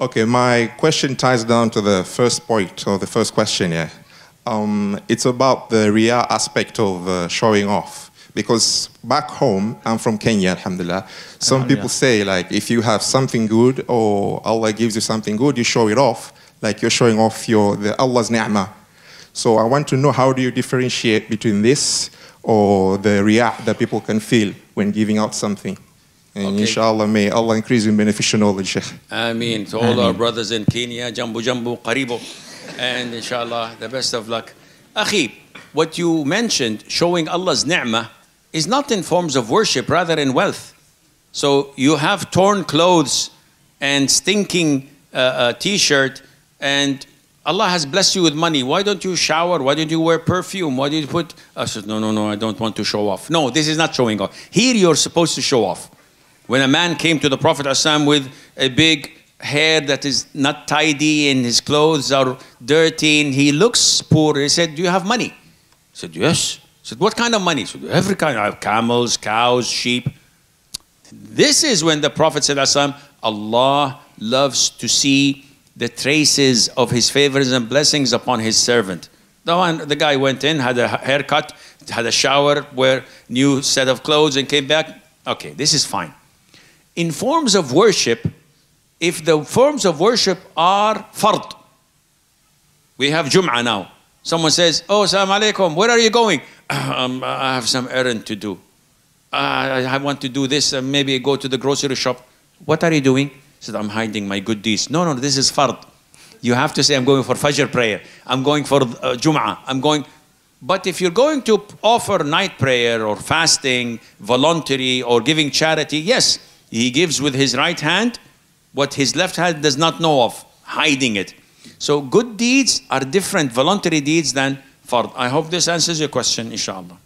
Okay, my question ties down to the first point or the first question here. Um, it's about the riyah aspect of uh, showing off. Because back home, I'm from Kenya, alhamdulillah. Some people say, like, if you have something good or Allah gives you something good, you show it off, like you're showing off your the Allah's ni'mah. So I want to know how do you differentiate between this or the riyah that people can feel when giving out something? And Okay. inshallah, may Allah increase in beneficial knowledge, Sheikh. Ameen. To all our brothers in Kenya, Jambo Jambo, Karibu. And inshallah, the best of luck. Akhi, what you mentioned, showing Allah's ni'mah, is not in forms of worship, rather in wealth. So you have torn clothes and stinking uh, uh, t-shirt, and Allah has blessed you with money. Why don't you shower? Why don't you wear perfume? Why do you put? I said, no, no, no. I don't want to show off. No, this is not showing off. Here you're supposed to show off. When a man came to the Prophet ﷺ with a big hair that is not tidy and his clothes are dirty and he looks poor, he said, Do you have money? He said, Yes. He said, What kind of money? He said, Every kind. I have camels, cows, sheep. This is when the Prophet ﷺ, Allah loves to see the traces of his favors and blessings upon his servant. The, one, the guy went in, had a haircut, had a shower, wear new set of clothes, and came back. Okay, this is fine. In forms of worship, if the forms of worship are fard, we have Jum'ah now. Someone says, Oh, salam alaikum, where are you going? Um, I have some errand to do. I, I want to do this and maybe go to the grocery shop. What are you doing? He said, I'm hiding my good deeds. No, no, this is fard. You have to say, I'm going for Fajr prayer. I'm going for uh, Jum'ah. I'm going. But if you're going to offer night prayer or fasting, voluntary, or giving charity, yes, he gives with his right hand what his left hand does not know of, hiding it. So good deeds are different voluntary deeds than fard. I hope this answers your question, inshallah.